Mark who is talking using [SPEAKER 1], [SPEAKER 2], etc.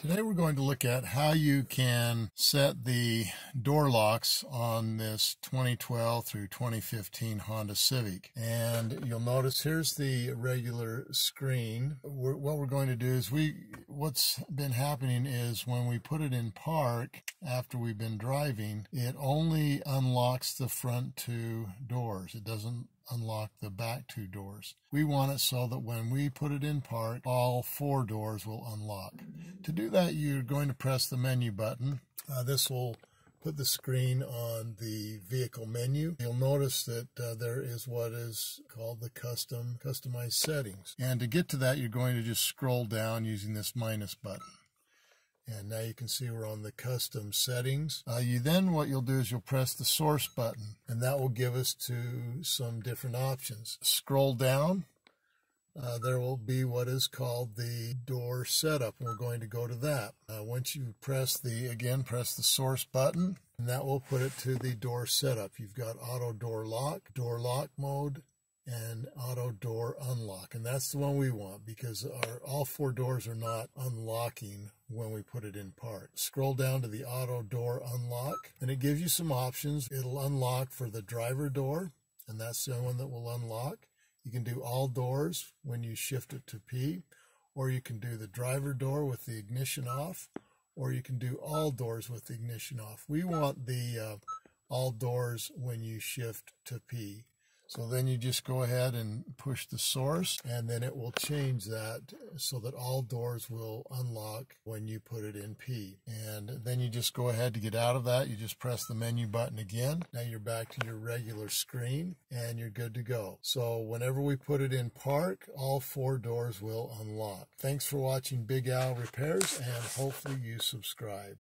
[SPEAKER 1] Today we're going to look at how you can set the door locks on this 2012 through 2015 Honda Civic. And you'll notice here's the regular screen. We're, what we're going to do is we, what's been happening is when we put it in park after we've been driving, it only unlocks the front two doors. It doesn't unlock the back two doors. We want it so that when we put it in park, all four doors will unlock. To do that, you're going to press the menu button. Uh, this will put the screen on the vehicle menu. You'll notice that uh, there is what is called the custom customized settings. And to get to that, you're going to just scroll down using this minus button. And now you can see we're on the custom settings. Uh, you then, what you'll do is you'll press the source button and that will give us to some different options. Scroll down. Uh, there will be what is called the door setup. We're going to go to that. Uh, once you press the, again, press the source button, and that will put it to the door setup. You've got auto door lock, door lock mode, and auto door unlock. And that's the one we want because our all four doors are not unlocking when we put it in park. Scroll down to the auto door unlock and it gives you some options. It'll unlock for the driver door and that's the one that will unlock. You can do all doors when you shift it to P or you can do the driver door with the ignition off or you can do all doors with the ignition off. We want the uh, all doors when you shift to P. So then you just go ahead and push the source and then it will change that so that all doors will unlock when you put it in P. And then you just go ahead to get out of that. You just press the menu button again. Now you're back to your regular screen and you're good to go. So whenever we put it in park, all four doors will unlock. Thanks for watching Big Al Repairs and hopefully you subscribe.